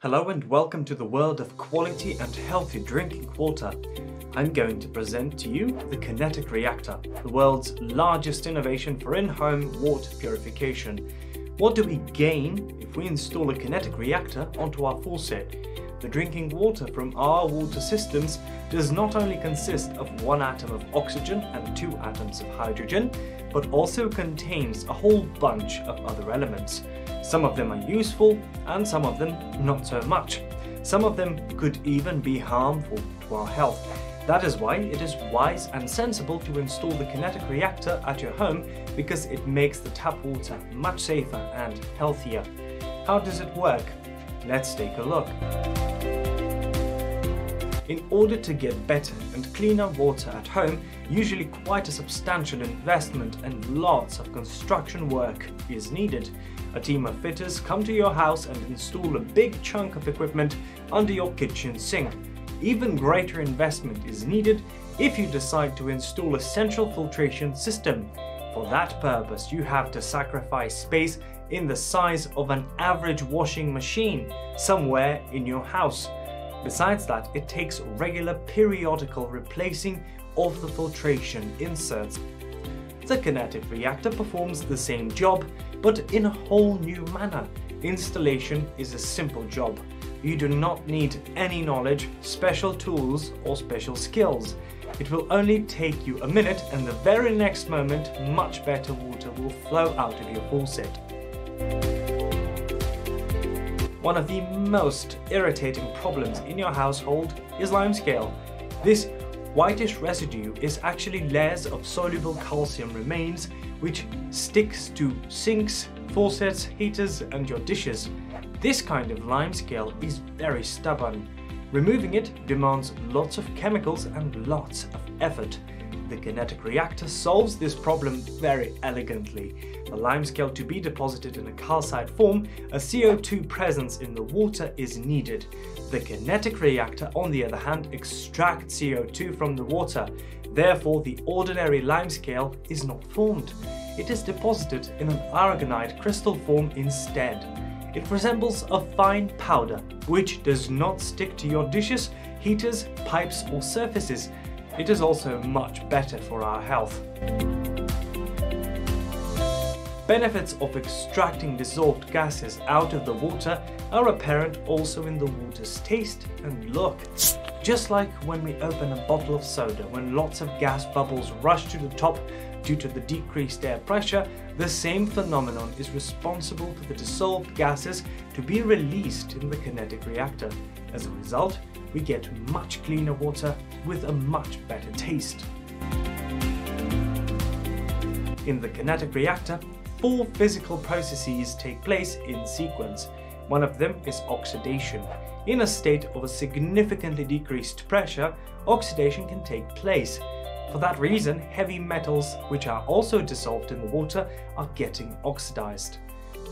Hello and welcome to the world of quality and healthy drinking water. I'm going to present to you the Kinetic Reactor, the world's largest innovation for in-home water purification. What do we gain if we install a kinetic reactor onto our faucet? The drinking water from our water systems does not only consist of one atom of oxygen and two atoms of hydrogen, but also contains a whole bunch of other elements. Some of them are useful and some of them not so much. Some of them could even be harmful to our health. That is why it is wise and sensible to install the kinetic reactor at your home because it makes the tap water much safer and healthier. How does it work? Let's take a look. In order to get better and cleaner water at home, usually quite a substantial investment and lots of construction work is needed. A team of fitters come to your house and install a big chunk of equipment under your kitchen sink. Even greater investment is needed if you decide to install a central filtration system. For that purpose, you have to sacrifice space in the size of an average washing machine somewhere in your house. Besides that, it takes regular periodical replacing of the filtration inserts. The kinetic reactor performs the same job, but in a whole new manner. Installation is a simple job. You do not need any knowledge, special tools or special skills. It will only take you a minute and the very next moment much better water will flow out of your faucet. One of the most irritating problems in your household is limescale. This whitish residue is actually layers of soluble calcium remains which sticks to sinks, faucets, heaters and your dishes. This kind of limescale is very stubborn. Removing it demands lots of chemicals and lots of effort. The kinetic reactor solves this problem very elegantly. For limescale to be deposited in a calcite form, a CO2 presence in the water is needed. The kinetic reactor, on the other hand, extracts CO2 from the water. Therefore, the ordinary limescale is not formed. It is deposited in an aragonite crystal form instead. It resembles a fine powder, which does not stick to your dishes, heaters, pipes or surfaces, it is also much better for our health. Benefits of extracting dissolved gases out of the water are apparent also in the water's taste and look. Just like when we open a bottle of soda when lots of gas bubbles rush to the top due to the decreased air pressure, the same phenomenon is responsible for the dissolved gases to be released in the kinetic reactor. As a result, we get much cleaner water with a much better taste. In the kinetic reactor, four physical processes take place in sequence. One of them is oxidation. In a state of a significantly decreased pressure, oxidation can take place. For that reason, heavy metals, which are also dissolved in the water, are getting oxidized.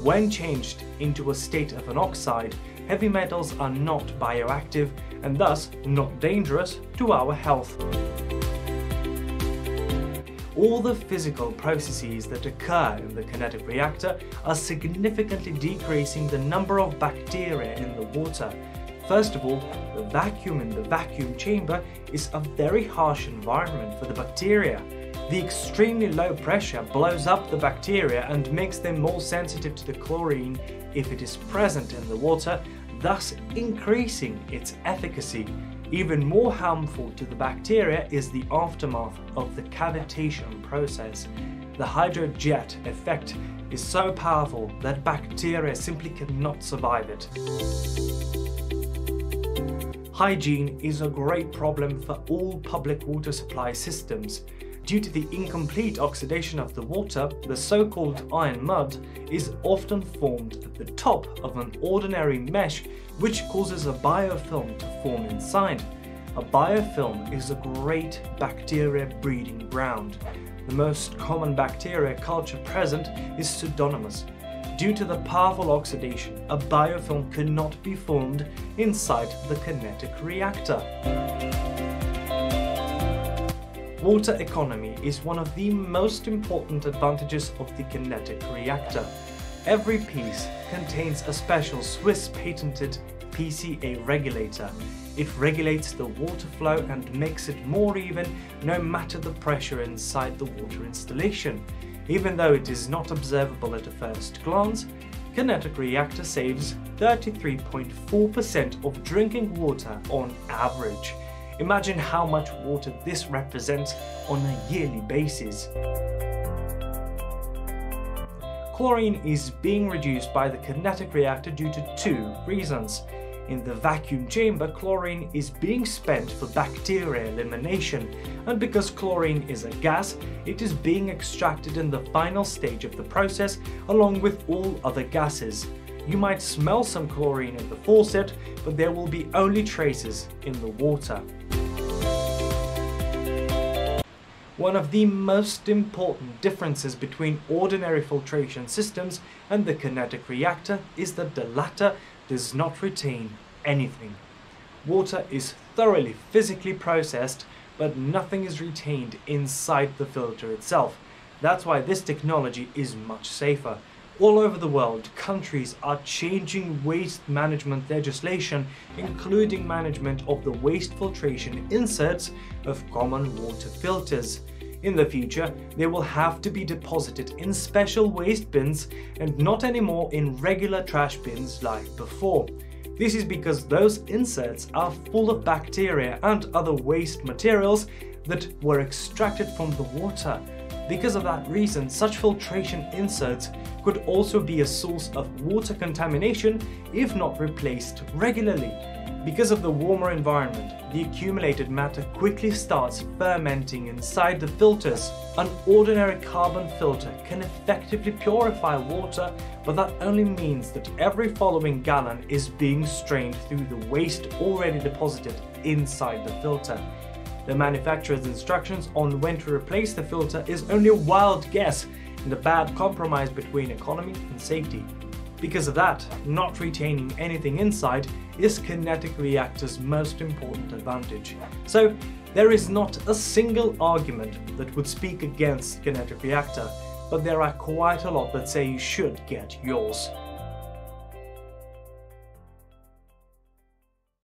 When changed into a state of an oxide, heavy metals are not bioactive and thus not dangerous to our health. All the physical processes that occur in the kinetic reactor are significantly decreasing the number of bacteria in the water. First of all, the vacuum in the vacuum chamber is a very harsh environment for the bacteria. The extremely low pressure blows up the bacteria and makes them more sensitive to the chlorine if it is present in the water, thus increasing its efficacy. Even more harmful to the bacteria is the aftermath of the cavitation process. The hydrojet effect is so powerful that bacteria simply cannot survive it. Hygiene is a great problem for all public water supply systems. Due to the incomplete oxidation of the water, the so-called iron mud is often formed at the top of an ordinary mesh which causes a biofilm to form inside. A biofilm is a great bacteria breeding ground. The most common bacteria culture present is Pseudomonas. Due to the powerful oxidation, a biofilm cannot be formed inside the kinetic reactor. Water economy is one of the most important advantages of the kinetic reactor. Every piece contains a special Swiss patented PCA regulator. It regulates the water flow and makes it more even no matter the pressure inside the water installation. Even though it is not observable at a first glance, Kinetic Reactor saves 33.4% of drinking water on average. Imagine how much water this represents on a yearly basis. Chlorine is being reduced by the kinetic reactor due to two reasons. In the vacuum chamber, chlorine is being spent for bacteria elimination, and because chlorine is a gas, it is being extracted in the final stage of the process along with all other gases. You might smell some chlorine in the faucet, but there will be only traces in the water. One of the most important differences between ordinary filtration systems and the kinetic reactor is that the latter does not retain anything. Water is thoroughly physically processed, but nothing is retained inside the filter itself. That's why this technology is much safer. All over the world, countries are changing waste management legislation, including management of the waste filtration inserts of common water filters. In the future, they will have to be deposited in special waste bins and not anymore in regular trash bins like before. This is because those inserts are full of bacteria and other waste materials that were extracted from the water. Because of that reason, such filtration inserts could also be a source of water contamination if not replaced regularly. Because of the warmer environment, the accumulated matter quickly starts fermenting inside the filters. An ordinary carbon filter can effectively purify water, but that only means that every following gallon is being strained through the waste already deposited inside the filter. The manufacturer's instructions on when to replace the filter is only a wild guess and a bad compromise between economy and safety. Because of that, not retaining anything inside is Kinetic Reactor's most important advantage. So there is not a single argument that would speak against Kinetic Reactor, but there are quite a lot that say you should get yours.